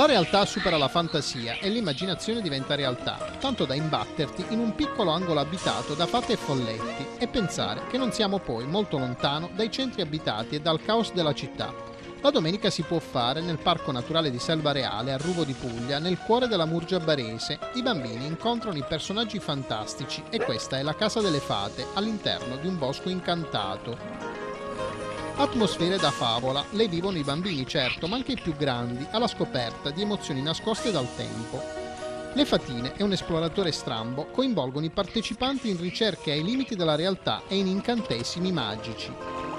La realtà supera la fantasia e l'immaginazione diventa realtà, tanto da imbatterti in un piccolo angolo abitato da fate e folletti e pensare che non siamo poi molto lontano dai centri abitati e dal caos della città. La domenica si può fare nel Parco Naturale di Selva Reale a Ruvo di Puglia, nel cuore della Murgia Barese. I bambini incontrano i personaggi fantastici e questa è la Casa delle Fate all'interno di un bosco incantato. Atmosfere da favola, le vivono i bambini certo, ma anche i più grandi, alla scoperta di emozioni nascoste dal tempo. Le Fatine e un esploratore strambo coinvolgono i partecipanti in ricerche ai limiti della realtà e in incantesimi magici.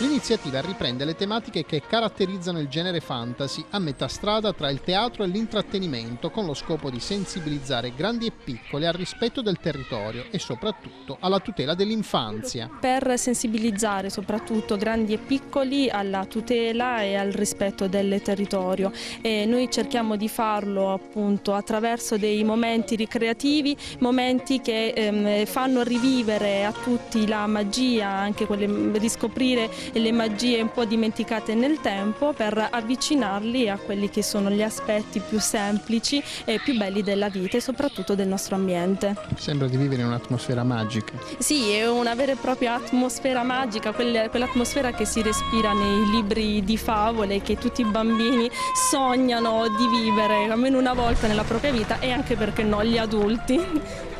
L'iniziativa riprende le tematiche che caratterizzano il genere fantasy a metà strada tra il teatro e l'intrattenimento con lo scopo di sensibilizzare grandi e piccoli al rispetto del territorio e soprattutto alla tutela dell'infanzia. Per sensibilizzare soprattutto grandi e piccoli alla tutela e al rispetto del territorio e noi cerchiamo di farlo appunto attraverso dei momenti ricreativi, momenti che ehm, fanno rivivere a tutti la magia, anche quelle, riscoprire le magie un po' dimenticate nel tempo per avvicinarli a quelli che sono gli aspetti più semplici e più belli della vita e soprattutto del nostro ambiente. Sembra di vivere in un'atmosfera magica. Sì, è una vera e propria atmosfera magica, quell'atmosfera che si respira nei libri di favole che tutti i bambini sognano di vivere almeno una volta nella propria vita e anche perché no gli adulti.